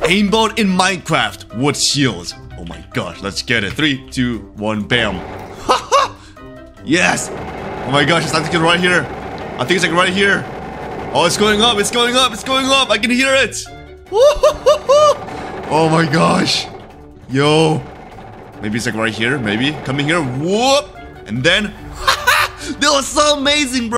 Aimbot in Minecraft. Wood shields. Oh my gosh, let's get it. Three, two, one, bam. yes. Oh my gosh, it's like right here. I think it's like right here. Oh, it's going up. It's going up. It's going up. I can hear it. Oh my gosh. Yo. Maybe it's like right here. Maybe. Coming here. Whoop. And then. that was so amazing, bro.